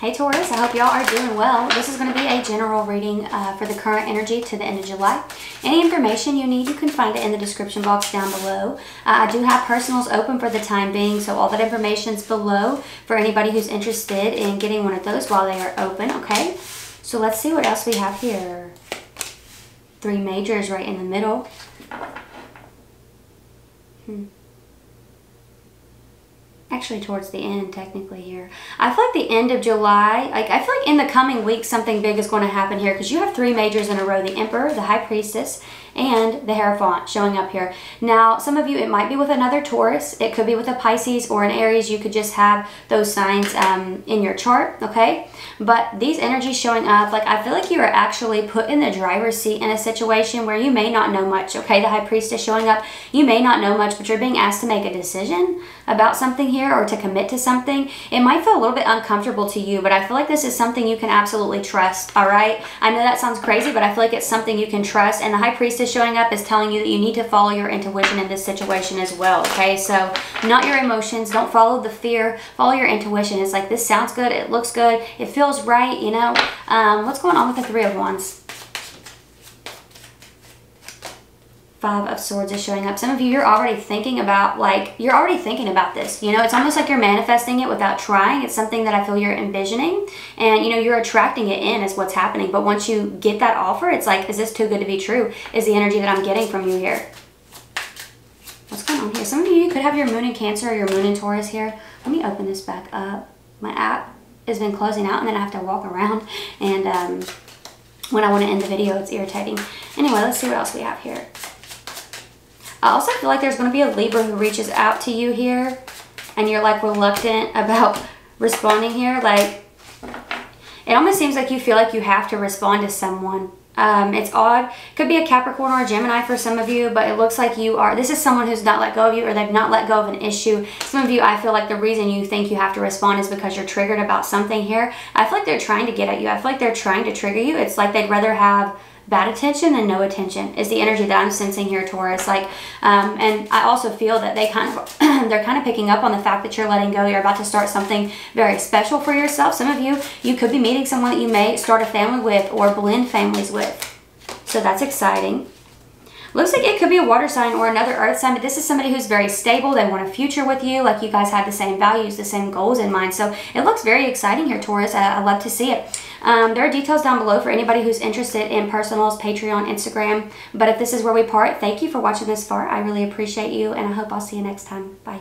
Hey Taurus, I hope y'all are doing well. This is going to be a general reading uh, for the current energy to the end of July. Any information you need, you can find it in the description box down below. Uh, I do have personals open for the time being, so all that information is below for anybody who's interested in getting one of those while they are open, okay? So let's see what else we have here. Three majors right in the middle. Hmm actually towards the end technically here. I feel like the end of July, like I feel like in the coming weeks something big is going to happen here because you have three majors in a row, the Emperor, the High Priestess, and the Hierophant showing up here. Now, some of you, it might be with another Taurus, it could be with a Pisces or an Aries, you could just have those signs um, in your chart, okay? But these energies showing up, like I feel like you are actually put in the driver's seat in a situation where you may not know much, okay? The High Priestess showing up, you may not know much, but you're being asked to make a decision about something here or to commit to something. It might feel a little bit uncomfortable to you, but I feel like this is something you can absolutely trust, all right? I know that sounds crazy, but I feel like it's something you can trust, and the High Priestess showing up is telling you that you need to follow your intuition in this situation as well, okay? So not your emotions. Don't follow the fear. Follow your intuition. It's like, this sounds good. It looks good. It feels right, you know? Um, what's going on with the Three of Wands? Five of Swords is showing up. Some of you, you're already thinking about, like, you're already thinking about this. You know, it's almost like you're manifesting it without trying. It's something that I feel you're envisioning. And, you know, you're attracting it in as what's happening. But once you get that offer, it's like, is this too good to be true? Is the energy that I'm getting from you here? What's going on here? Some of you could have your moon in Cancer or your moon in Taurus here. Let me open this back up. My app has been closing out and then I have to walk around. And um, when I want to end the video, it's irritating. Anyway, let's see what else we have here. I also feel like there's going to be a Libra who reaches out to you here and you're like reluctant about responding here. Like, it almost seems like you feel like you have to respond to someone. Um, it's odd. Could be a Capricorn or a Gemini for some of you, but it looks like you are, this is someone who's not let go of you or they've not let go of an issue. Some of you, I feel like the reason you think you have to respond is because you're triggered about something here. I feel like they're trying to get at you. I feel like they're trying to trigger you. It's like they'd rather have bad attention and no attention is the energy that I'm sensing here, Taurus. Like, um, and I also feel that they kind of, they're kind of picking up on the fact that you're letting go. You're about to start something very special for yourself. Some of you, you could be meeting someone that you may start a family with or blend families with. So that's exciting. Looks like it could be a water sign or another earth sign, but this is somebody who's very stable. They want a future with you, like you guys have the same values, the same goals in mind. So it looks very exciting here, Taurus. I, I love to see it. Um, there are details down below for anybody who's interested in personals, Patreon, Instagram. But if this is where we part, thank you for watching this far. I really appreciate you, and I hope I'll see you next time. Bye.